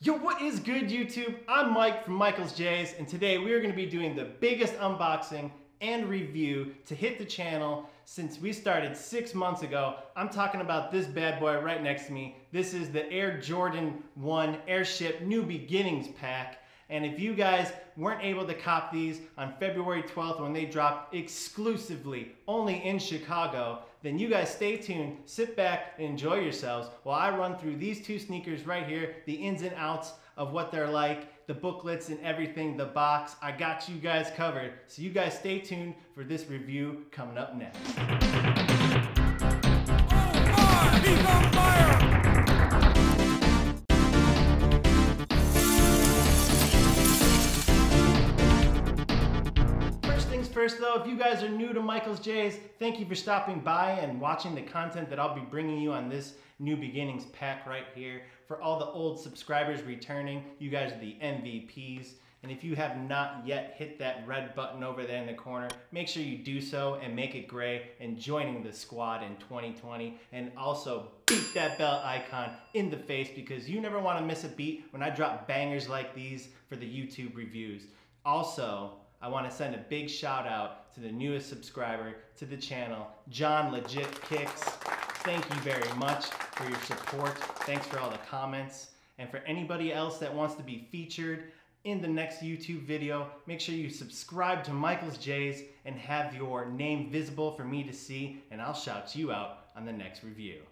Yo, what is good YouTube? I'm Mike from Michael's Jays and today we are going to be doing the biggest unboxing and review to hit the channel since we started six months ago. I'm talking about this bad boy right next to me. This is the Air Jordan 1 Airship New Beginnings Pack. And if you guys weren't able to cop these on February 12th when they dropped exclusively only in Chicago, then you guys stay tuned, sit back, and enjoy yourselves while I run through these two sneakers right here, the ins and outs of what they're like, the booklets and everything, the box. I got you guys covered. So you guys stay tuned for this review coming up next. First though, if you guys are new to Michael's Jays, thank you for stopping by and watching the content that I'll be bringing you on this New Beginnings pack right here. For all the old subscribers returning, you guys are the MVPs. And if you have not yet hit that red button over there in the corner, make sure you do so and make it gray and joining the squad in 2020. And also beat that bell icon in the face because you never want to miss a beat when I drop bangers like these for the YouTube reviews. Also, I want to send a big shout out to the newest subscriber to the channel, John Legit Kicks. Thank you very much for your support. Thanks for all the comments. And for anybody else that wants to be featured in the next YouTube video, make sure you subscribe to Michael's Jays and have your name visible for me to see, and I'll shout you out on the next review.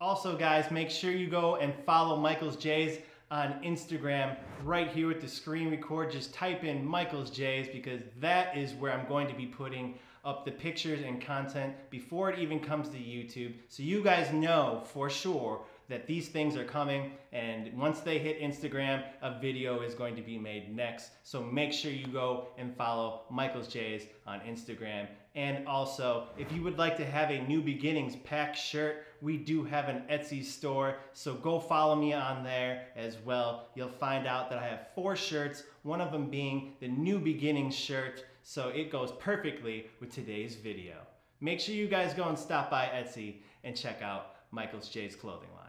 Also, guys, make sure you go and follow Michael's Jays on Instagram right here with the screen record. Just type in Michael's Jays because that is where I'm going to be putting up the pictures and content before it even comes to YouTube. So you guys know for sure that these things are coming and once they hit Instagram, a video is going to be made next. So make sure you go and follow Michael's Jays on Instagram. And also, if you would like to have a New Beginnings pack shirt, we do have an Etsy store. So go follow me on there as well. You'll find out that I have four shirts, one of them being the New Beginnings shirt. So it goes perfectly with today's video. Make sure you guys go and stop by Etsy and check out Michael's Jays clothing line.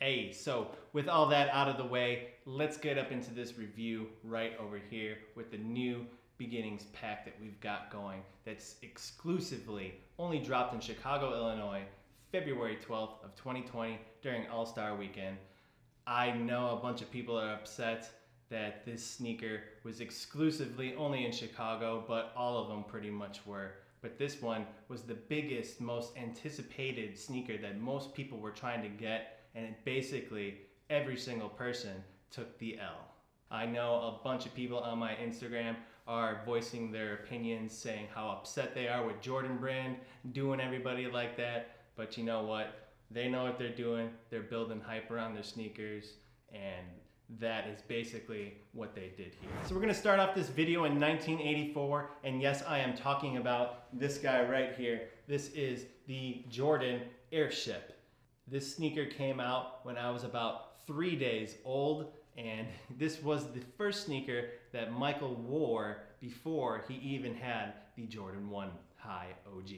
Hey, so with all that out of the way, let's get up into this review right over here with the new beginnings pack that we've got going that's exclusively only dropped in Chicago, Illinois, February 12th of 2020 during All-Star Weekend. I know a bunch of people are upset that this sneaker was exclusively only in Chicago, but all of them pretty much were. But this one was the biggest, most anticipated sneaker that most people were trying to get and basically every single person took the L. I know a bunch of people on my Instagram are voicing their opinions, saying how upset they are with Jordan Brand doing everybody like that. But you know what? They know what they're doing. They're building hype around their sneakers, and that is basically what they did here. So we're gonna start off this video in 1984, and yes, I am talking about this guy right here. This is the Jordan Airship. This sneaker came out when I was about three days old, and this was the first sneaker that Michael wore before he even had the Jordan 1 High OG.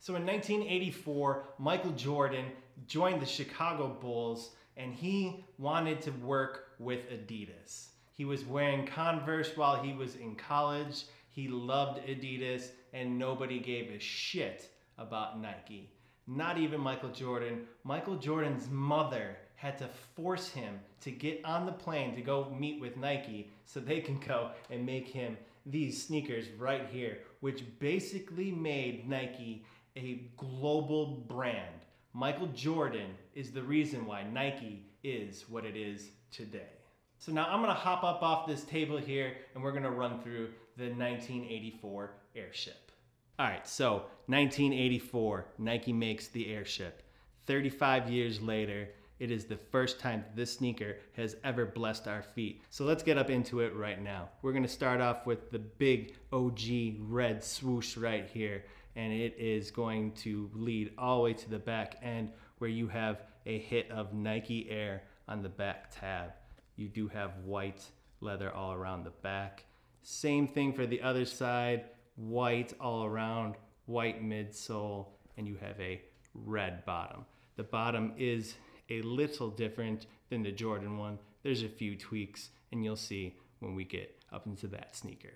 So in 1984, Michael Jordan joined the Chicago Bulls and he wanted to work with Adidas. He was wearing Converse while he was in college. He loved Adidas and nobody gave a shit about Nike not even Michael Jordan. Michael Jordan's mother had to force him to get on the plane to go meet with Nike so they can go and make him these sneakers right here, which basically made Nike a global brand. Michael Jordan is the reason why Nike is what it is today. So now I'm gonna hop up off this table here and we're gonna run through the 1984 airship. All right, so 1984, Nike makes the airship. 35 years later, it is the first time this sneaker has ever blessed our feet. So let's get up into it right now. We're gonna start off with the big OG red swoosh right here, and it is going to lead all the way to the back end where you have a hit of Nike Air on the back tab. You do have white leather all around the back. Same thing for the other side white all around, white midsole, and you have a red bottom. The bottom is a little different than the Jordan 1. There's a few tweaks, and you'll see when we get up into that sneaker.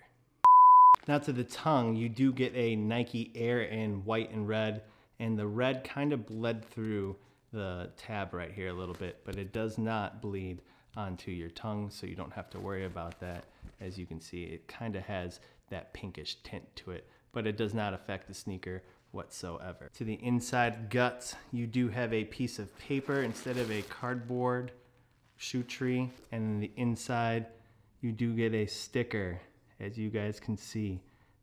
Now to the tongue, you do get a Nike Air in white and red, and the red kind of bled through the tab right here a little bit, but it does not bleed onto your tongue, so you don't have to worry about that. As you can see, it kind of has that pinkish tint to it, but it does not affect the sneaker whatsoever. To the inside guts, you do have a piece of paper instead of a cardboard shoe tree, and in the inside, you do get a sticker as you guys can see,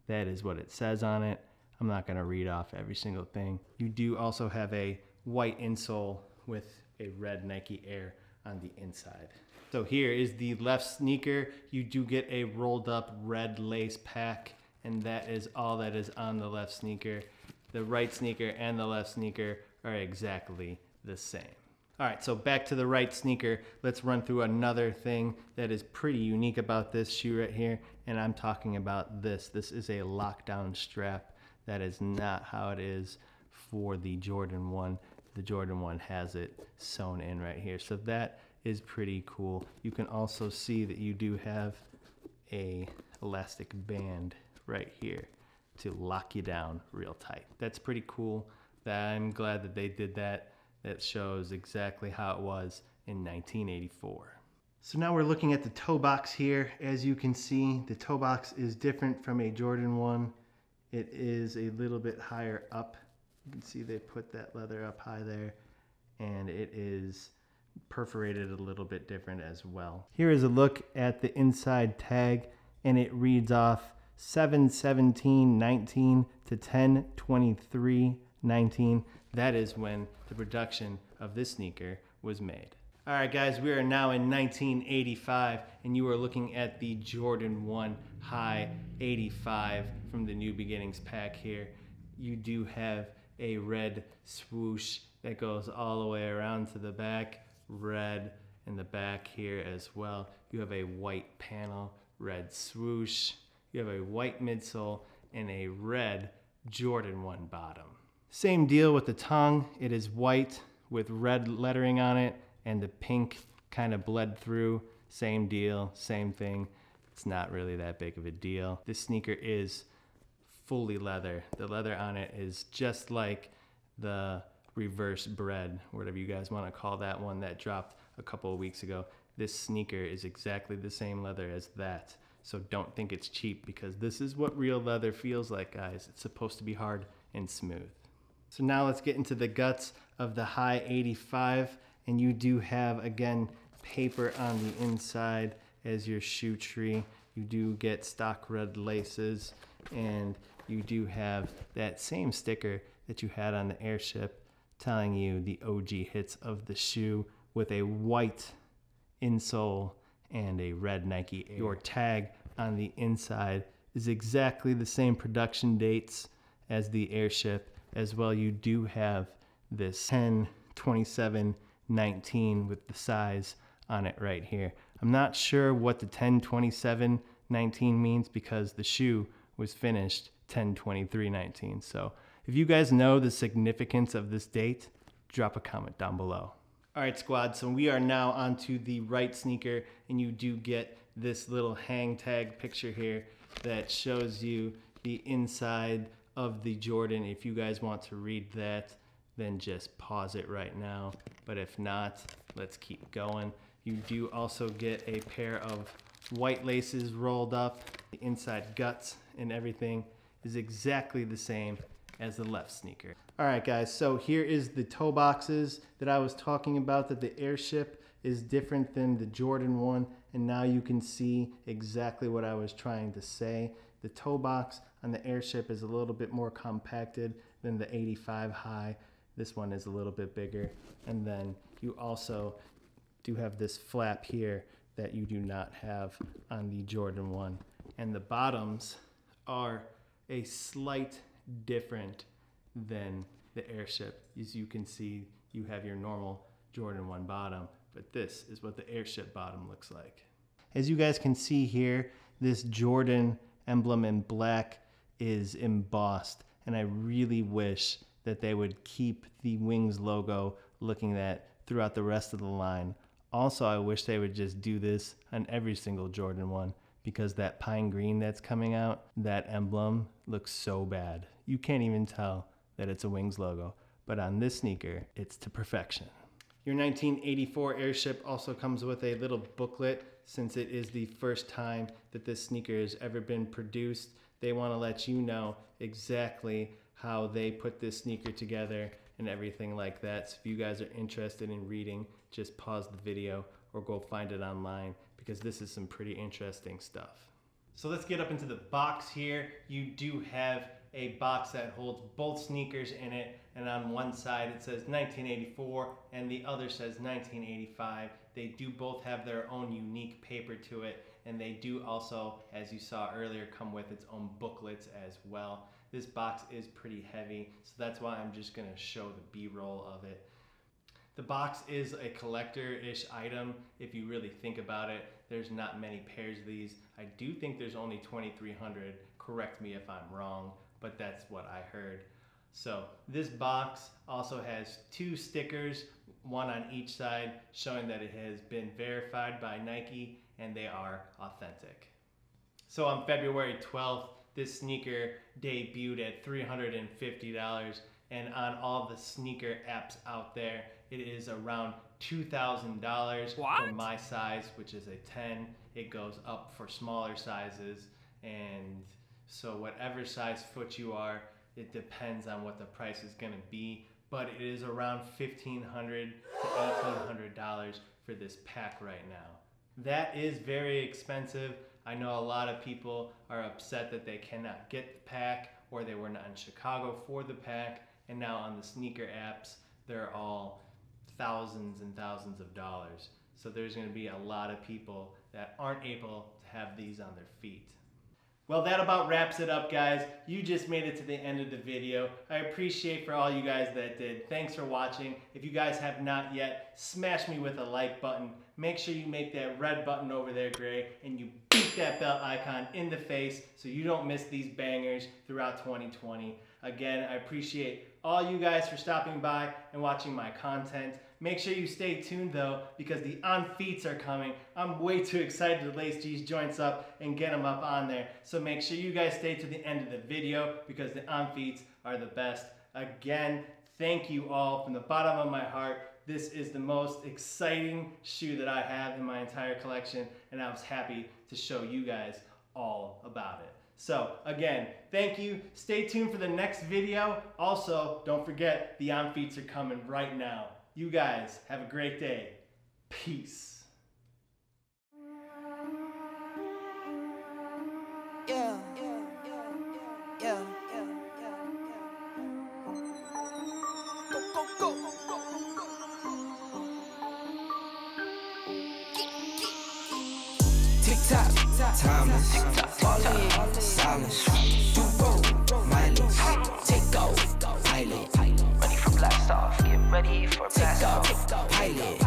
that is what it says on it. I'm not gonna read off every single thing. You do also have a white insole with a red Nike Air on the inside. So here is the left sneaker. You do get a rolled up red lace pack and that is all that is on the left sneaker. The right sneaker and the left sneaker are exactly the same. All right, so back to the right sneaker. Let's run through another thing that is pretty unique about this shoe right here, and I'm talking about this. This is a lockdown strap. That is not how it is for the Jordan 1. The Jordan 1 has it sewn in right here, so that is pretty cool. You can also see that you do have a elastic band right here to lock you down real tight. That's pretty cool. That I'm glad that they did that that shows exactly how it was in 1984. So now we're looking at the toe box here. As you can see, the toe box is different from a Jordan 1. It is a little bit higher up. You can see they put that leather up high there and it is perforated a little bit different as well. Here is a look at the inside tag and it reads off 71719 to 102319. That is when the production of this sneaker was made. All right, guys, we are now in 1985, and you are looking at the Jordan 1 High 85 from the New Beginnings pack here. You do have a red swoosh that goes all the way around to the back, red in the back here as well. You have a white panel, red swoosh. You have a white midsole and a red Jordan 1 bottom. Same deal with the tongue. It is white with red lettering on it and the pink kind of bled through. Same deal, same thing. It's not really that big of a deal. This sneaker is fully leather. The leather on it is just like the reverse Bred, whatever you guys want to call that one that dropped a couple of weeks ago. This sneaker is exactly the same leather as that. So don't think it's cheap because this is what real leather feels like, guys. It's supposed to be hard and smooth. So now let's get into the guts of the high 85 and you do have again paper on the inside as your shoe tree. You do get stock red laces and you do have that same sticker that you had on the airship telling you the OG hits of the shoe with a white insole and a red Nike Air. Your tag on the inside is exactly the same production dates as the airship as well you do have this 10 27 19 with the size on it right here. I'm not sure what the 10 27 19 means because the shoe was finished 10 23 19 so if you guys know the significance of this date drop a comment down below all right squad so we are now onto the right sneaker and you do get this little hang tag picture here that shows you the inside of the Jordan. If you guys want to read that, then just pause it right now. But if not, let's keep going. You do also get a pair of white laces rolled up. The inside guts and everything is exactly the same as the left sneaker. All right, guys, so here is the toe boxes that I was talking about that the Airship is different than the Jordan one. And now you can see exactly what I was trying to say. The toe box on the Airship is a little bit more compacted than the 85 high. This one is a little bit bigger. And then you also do have this flap here that you do not have on the Jordan 1. And the bottoms are a slight different than the Airship. As you can see, you have your normal Jordan 1 bottom, but this is what the Airship bottom looks like. As you guys can see here, this Jordan emblem in black is embossed and I really wish that they would keep the Wings logo looking that throughout the rest of the line. Also, I wish they would just do this on every single Jordan 1 because that pine green that's coming out, that emblem looks so bad. You can't even tell that it's a Wings logo, but on this sneaker, it's to perfection. Your 1984 Airship also comes with a little booklet since it is the first time that this sneaker has ever been produced. They want to let you know exactly how they put this sneaker together and everything like that. So if you guys are interested in reading, just pause the video or go find it online because this is some pretty interesting stuff. So let's get up into the box here. You do have a box that holds both sneakers in it and on one side it says 1984 and the other says 1985. They do both have their own unique paper to it and they do also, as you saw earlier, come with its own booklets as well. This box is pretty heavy, so that's why I'm just gonna show the B-roll of it. The box is a collector-ish item if you really think about it. There's not many pairs of these. I do think there's only 2,300. Correct me if I'm wrong, but that's what I heard. So this box also has two stickers, one on each side, showing that it has been verified by Nike and they are authentic. So on February 12th, this sneaker debuted at $350 and on all the sneaker apps out there, it is around $2,000 for my size, which is a 10. It goes up for smaller sizes and so whatever size foot you are, it depends on what the price is gonna be, but it is around 1,500 to $1,800 for this pack right now. That is very expensive. I know a lot of people are upset that they cannot get the pack or they were not in Chicago for the pack. And now on the sneaker apps, they're all thousands and thousands of dollars. So there's going to be a lot of people that aren't able to have these on their feet. Well, that about wraps it up, guys. You just made it to the end of the video. I appreciate for all you guys that did. Thanks for watching. If you guys have not yet, smash me with a like button. Make sure you make that red button over there gray and you beat that bell icon in the face so you don't miss these bangers throughout 2020. Again, I appreciate all you guys for stopping by and watching my content. Make sure you stay tuned though, because the on feet are coming. I'm way too excited to lace these joints up and get them up on there. So make sure you guys stay to the end of the video because the on feet are the best. Again, thank you all from the bottom of my heart. This is the most exciting shoe that I have in my entire collection, and I was happy to show you guys all about it. So again, thank you. Stay tuned for the next video. Also, don't forget the on feet are coming right now. You guys have a great day. Peace. Yeah, yeah, yeah, yeah. Go, go, go. Tick tock, timeless, falling, silence. Do roll, mileage, take off, pilot, blast off, get ready for take blast off. off, pilot,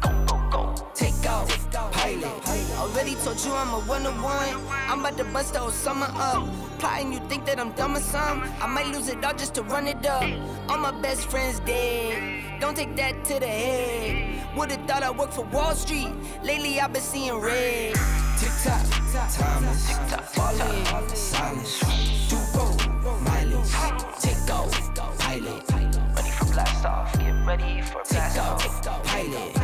Go, go, go. take off, pilot. Already told you I'm a one on one. I'm about to bust the whole summer up. Plotting, you think that I'm dumb or something? I might lose it all just to run it up. All my best friends dead. Don't take that to the head. Would've thought I worked for Wall Street. Lately I've been seeing red. Tick tock, timeless, falling, silence. Do roll, mileage, take pilot, Ready for blast off, get ready for take blast off. off, pilot.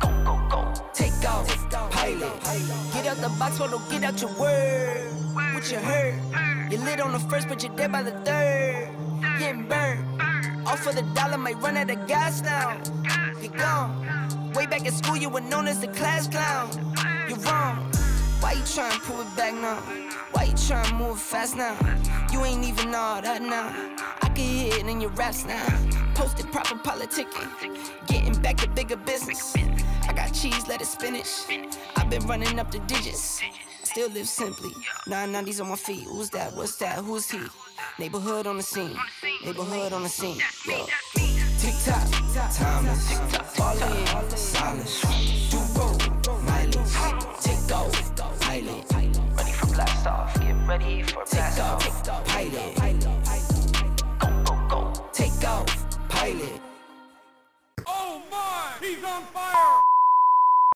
Go, go, go. Take off, pilot. Get out the box, photo, get out your word. What you heard? You lit on the first, but you're dead by the third. Getting burned. Off for the dollar, might run out of gas now. You're gone. Way back in school, you were known as the class clown. You're wrong. Why you trying to pull it back now? Why you trying to move fast now? You ain't even all that now. I can hear it in your raps now. Posted proper politicking. Getting back to bigger business. I got cheese, lettuce, spinach. I've been running up the digits. Still live simply. 990s on my feet. Who's that? What's that? Who's he? Neighborhood on the scene. Neighborhood on the scene. Yo. Tick tock. Falling, silence. Do roll, mileage. Take off blast off. Get ready for blast off. Take off, pilot. Go, go, go. Take off, pilot. Oh my, he's on fire.